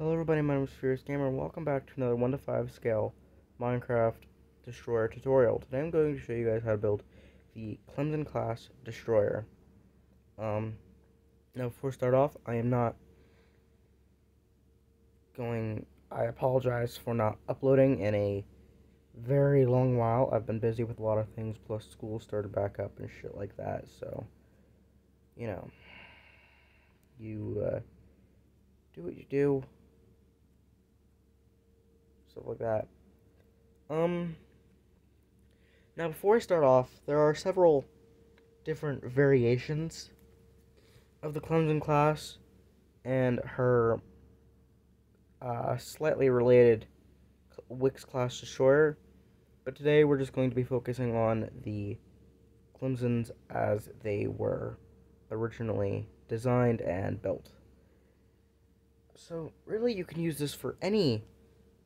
Hello everybody, my name is Furious Gamer and welcome back to another 1 to 5 scale Minecraft Destroyer tutorial. Today I'm going to show you guys how to build the Clemson class Destroyer. Um, now before I start off, I am not going, I apologize for not uploading in a very long while. I've been busy with a lot of things, plus school started back up and shit like that, so, you know, you, uh, do what you do stuff like that. Um, now before I start off, there are several different variations of the Clemson class and her uh, slightly related Wickes class destroyer, but today we're just going to be focusing on the Clemsons as they were originally designed and built. So really you can use this for any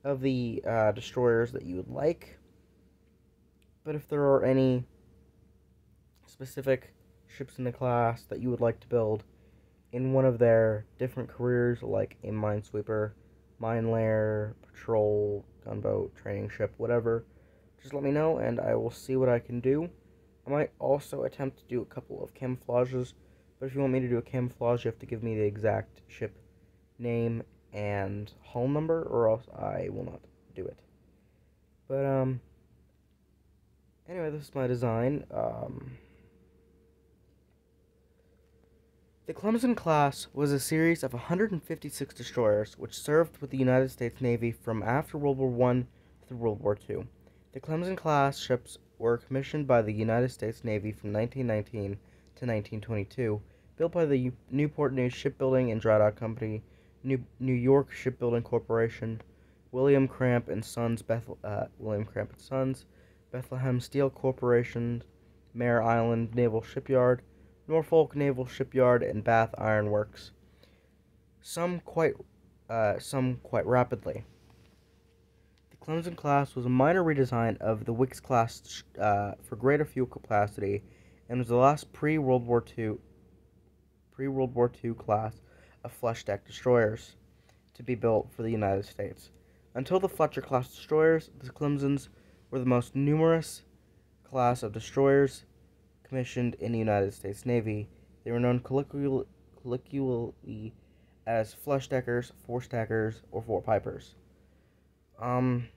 of the uh, destroyers that you would like. But if there are any specific ships in the class that you would like to build in one of their different careers, like a minesweeper, mine layer, patrol, gunboat, training ship, whatever, just let me know and I will see what I can do. I might also attempt to do a couple of camouflages, but if you want me to do a camouflage, you have to give me the exact ship name and hull number, or else I will not do it. But, um, anyway, this is my design. Um, the Clemson class was a series of 156 destroyers which served with the United States Navy from after World War I through World War II. The Clemson class ships were commissioned by the United States Navy from 1919 to 1922, built by the Newport News Shipbuilding and Drydock Company New, New York Shipbuilding Corporation, William Cramp and Sons, Beth, uh, William Cramp and Sons, Bethlehem Steel Corporation, Mare Island Naval Shipyard, Norfolk Naval Shipyard, and Bath Iron Works. Some quite, uh, some quite rapidly. The Clemson class was a minor redesign of the Wickes class uh, for greater fuel capacity, and was the last pre-World War II, pre-World War II class of flush deck destroyers to be built for the United States. Until the Fletcher class destroyers, the Clemsons were the most numerous class of destroyers commissioned in the United States Navy. They were known colloquially as flush deckers, four stackers, or four pipers. Um,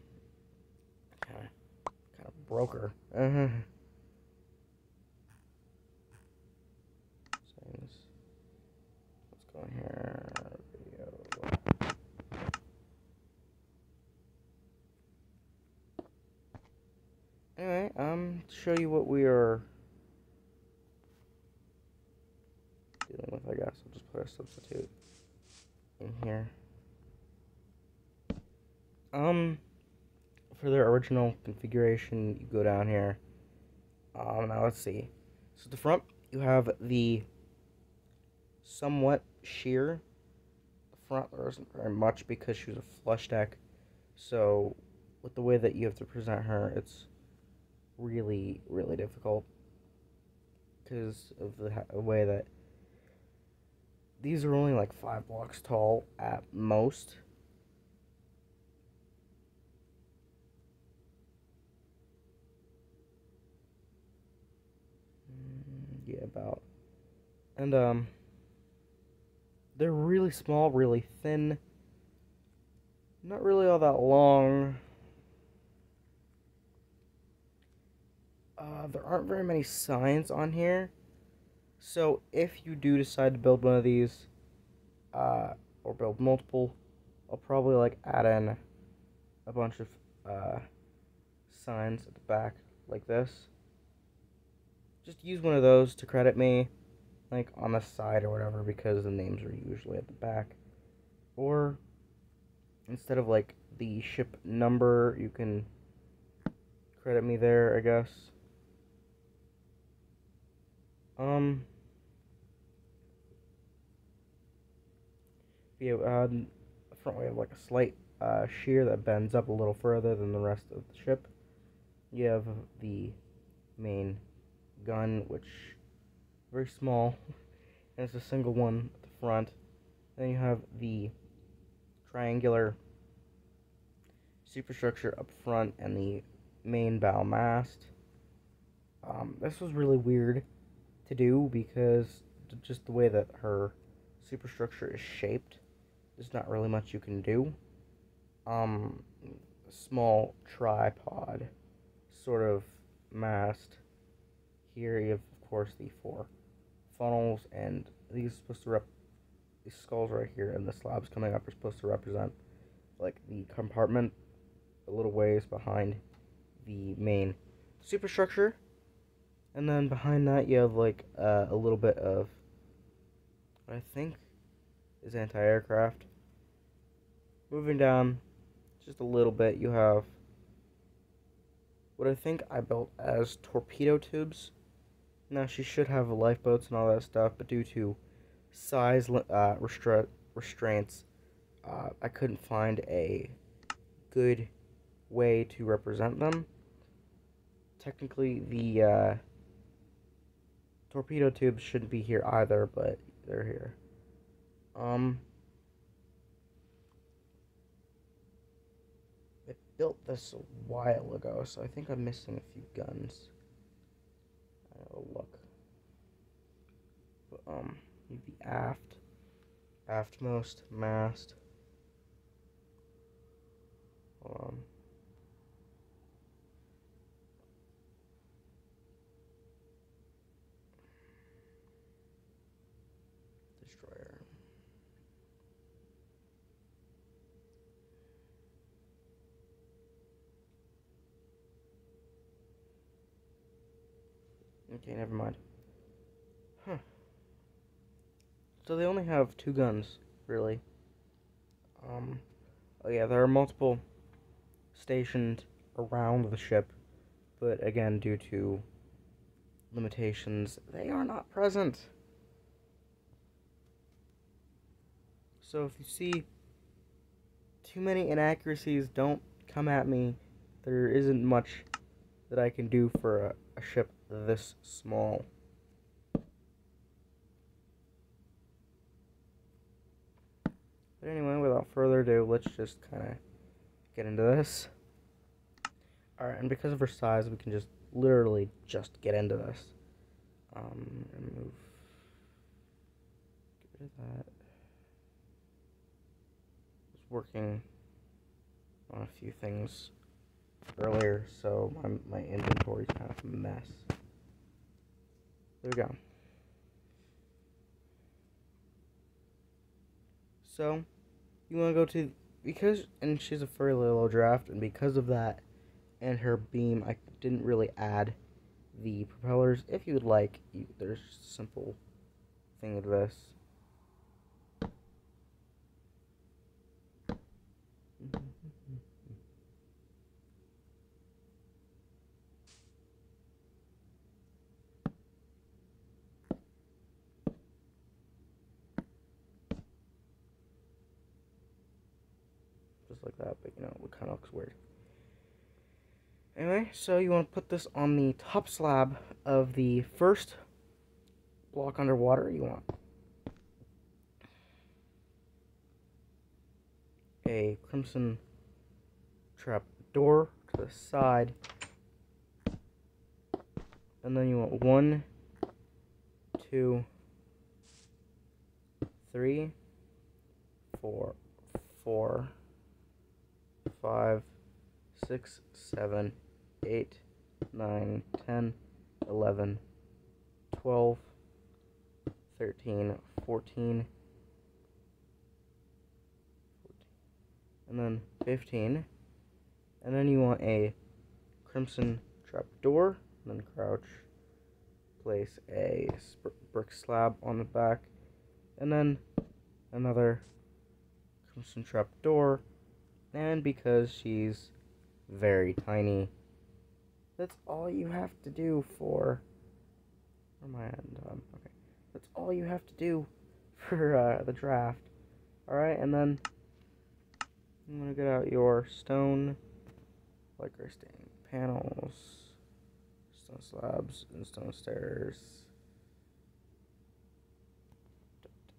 kind of, kind of broker. Uh-huh. on here. Anyway, um, to show you what we are dealing with, I guess. I'll just put a substitute in here. Um, for their original configuration, you go down here. Um, now let's see. So the front, you have the somewhat sheer. The front there isn't very much because she was a flush deck. So with the way that you have to present her, it's really, really difficult because of the way that these are only like five blocks tall at most. Mm, yeah, about. And, um, they're really small, really thin. Not really all that long. Uh, there aren't very many signs on here. So if you do decide to build one of these, uh, or build multiple, I'll probably like add in a bunch of uh, signs at the back like this. Just use one of those to credit me like on the side or whatever because the names are usually at the back. Or instead of like the ship number, you can credit me there, I guess. Um yeah, uh, front we have like a slight uh, shear that bends up a little further than the rest of the ship. You have the main gun, which very small, and it's a single one at the front. Then you have the triangular superstructure up front and the main bow mast. Um, this was really weird to do because just the way that her superstructure is shaped, there's not really much you can do. Um, small tripod sort of mast. Here you have, of course, the four funnels, and these are supposed to rep. These skulls right here and the slabs coming up are supposed to represent like the compartment a little ways behind the main superstructure. And then behind that, you have like uh, a little bit of what I think is anti aircraft. Moving down just a little bit, you have what I think I built as torpedo tubes. Now, she should have lifeboats and all that stuff, but due to size uh, restra- restraints, uh, I couldn't find a good way to represent them. Technically, the uh, torpedo tubes shouldn't be here either, but they're here. Um, I built this a while ago, so I think I'm missing a few guns. A look. But, um, the aft, aftmost mast. Hold on. Okay, never mind. Huh. So they only have two guns, really. Um, oh yeah, there are multiple stationed around the ship, but again, due to limitations, they are not present. So if you see too many inaccuracies, don't come at me. There isn't much that I can do for a, a ship this small. But anyway, without further ado, let's just kind of get into this. Alright, and because of her size, we can just literally just get into this. Um, remove. Get rid of that. I was working on a few things earlier, so my, my inventory is kind of a mess. There we go. So, you want to go to, because, and she's a fairly low draft, and because of that, and her beam, I didn't really add the propellers. If you would like, you, there's a simple thing of this. just like that, but you know, it kind of looks weird. Anyway, so you want to put this on the top slab of the first block underwater. You want a crimson trap door to the side. And then you want one, two, three, four, four, five, six, seven, eight, nine, ten, eleven, twelve, thirteen, fourteen, and then 15. And then you want a crimson trap door, and then crouch, place a brick slab on the back, and then another crimson trap door, and because she's very tiny, that's all you have to do for. Where am I at? Um, okay. That's all you have to do for uh, the draft. Alright, and then I'm going to get out your stone, like our staining panels, stone slabs, and stone stairs.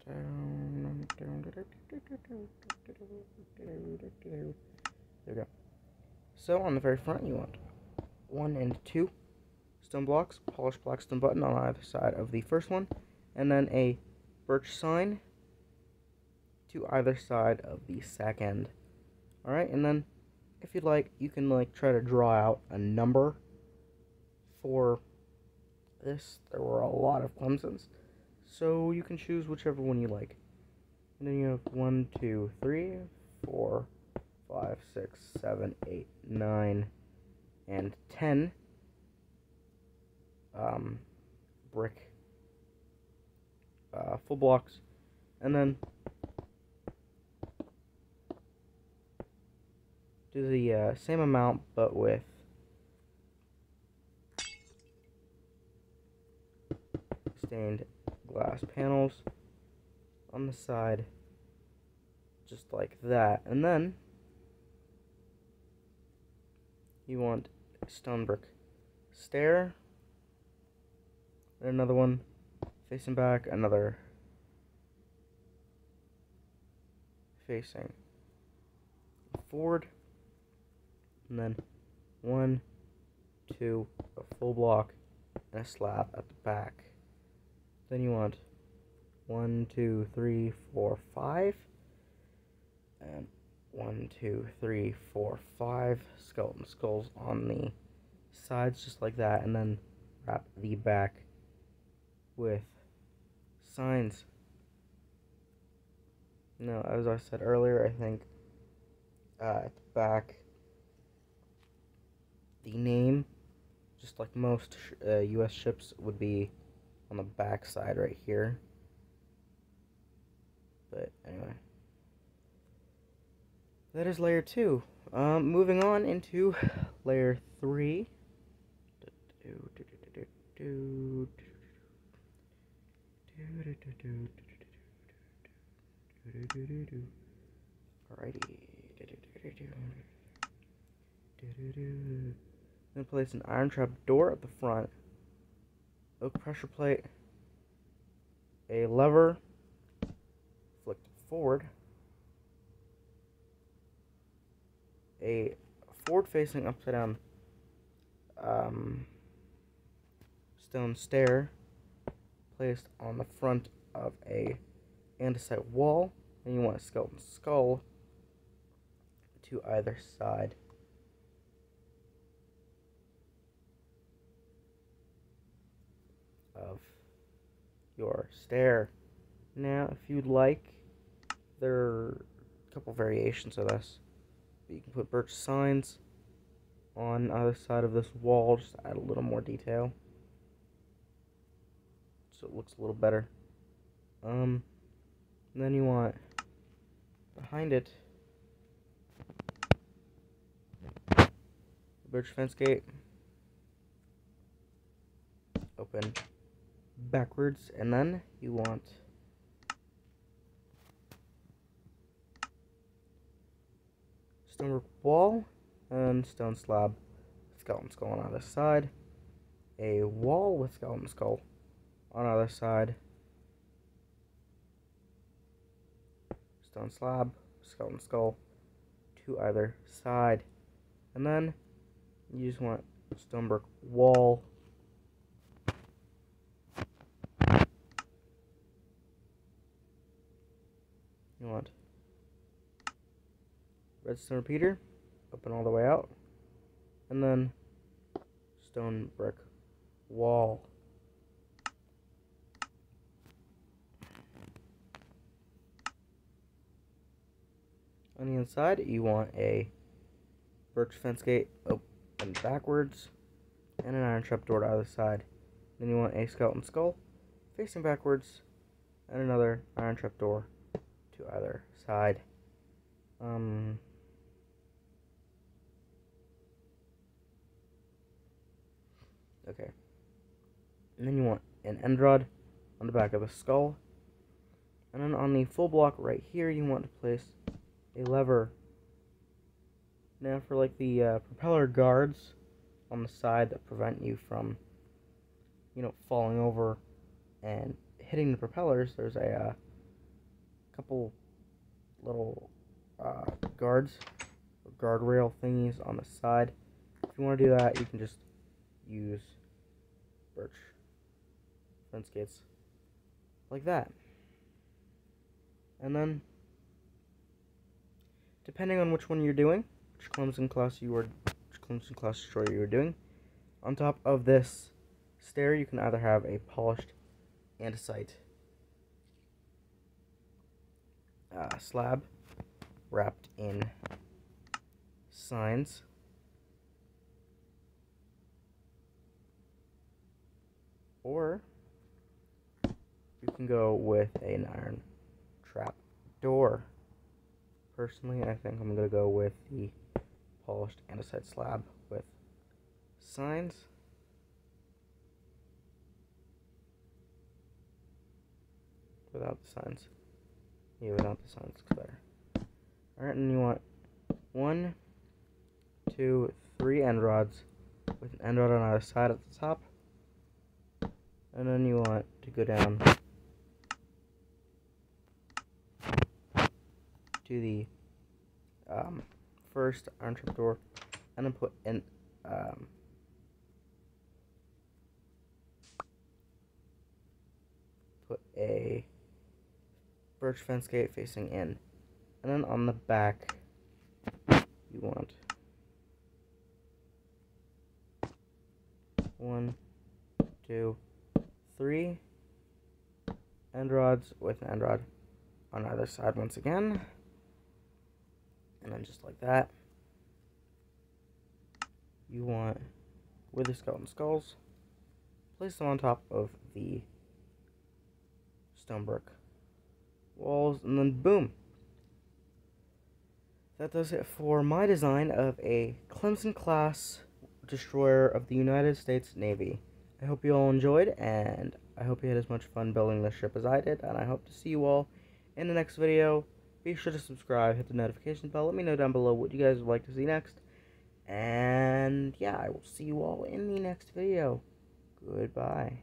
Down, There we go. So on the very front, you want one and two stone blocks, polished black stone button on either side of the first one, and then a birch sign to either side of the second. Alright, and then if you'd like, you can like try to draw out a number for this. There were a lot of Clemsons, so you can choose whichever one you like. And then you have one, two, three, four, five, six, seven, eight, nine, and ten um, brick uh, full blocks, and then do the uh, same amount but with stained glass panels on the side just like that and then you want stone brick stair another one facing back another facing forward and then one, two, a full block, and a slab at the back. Then you want one, two, three, four, five, and one, two, three, four, five skeleton skulls on the sides, just like that, and then wrap the back with signs. Now, as I said earlier, I think uh, at the back the name, just like most uh, U.S. ships, would be on the back side right here. But anyway, that is layer two. Um, moving on into layer three. Alrighty. Then place an iron trap door at the front, oak pressure plate, a lever, flicked forward, a forward facing upside down um, stone stair placed on the front of a andesite wall, and you want a skeleton skull to either side. of your stair. Now, if you'd like, there are a couple variations of this. You can put birch signs on either side of this wall, just to add a little more detail. So it looks a little better. Um, then you want behind it birch fence gate open backwards and then you want stone brick wall and stone slab skeleton skull on either side a wall with skeleton skull on either side stone slab skeleton skull to either side and then you just want stone brick wall you want redstone repeater, open all the way out, and then stone brick wall. On the inside, you want a birch fence gate open backwards, and an iron trap door to either side. Then you want a skeleton skull facing backwards, and another iron trap door to either side. Um, okay. And then you want an end rod on the back of the skull. And then on the full block right here, you want to place a lever. Now for like the uh, propeller guards on the side that prevent you from, you know, falling over and hitting the propellers, there's a uh, couple little uh, guards or guardrail thingies on the side. If you want to do that, you can just use birch fence gates like that. And then, depending on which one you're doing, which Clemson class you are, which Clemson class destroyer you are doing, on top of this stair, you can either have a polished andesite uh, slab wrapped in signs. Or you can go with an iron trap door. Personally, I think I'm going to go with the polished andesite slab with signs. Without the signs. Yeah, without the signs, it's better. Alright, and you want one, two, three end rods with an end rod on either side at the top. And then you want to go down to the um, first iron trap door and then put in um, put a birch fence gate facing in. And then on the back you want one two three end rods with an end rod on either side once again and then just like that you want wither skeleton skulls place them on top of the stone brick walls and then boom that does it for my design of a Clemson class destroyer of the United States Navy. I hope you all enjoyed, and I hope you had as much fun building this ship as I did, and I hope to see you all in the next video. Be sure to subscribe, hit the notification bell, let me know down below what you guys would like to see next. And yeah, I will see you all in the next video. Goodbye.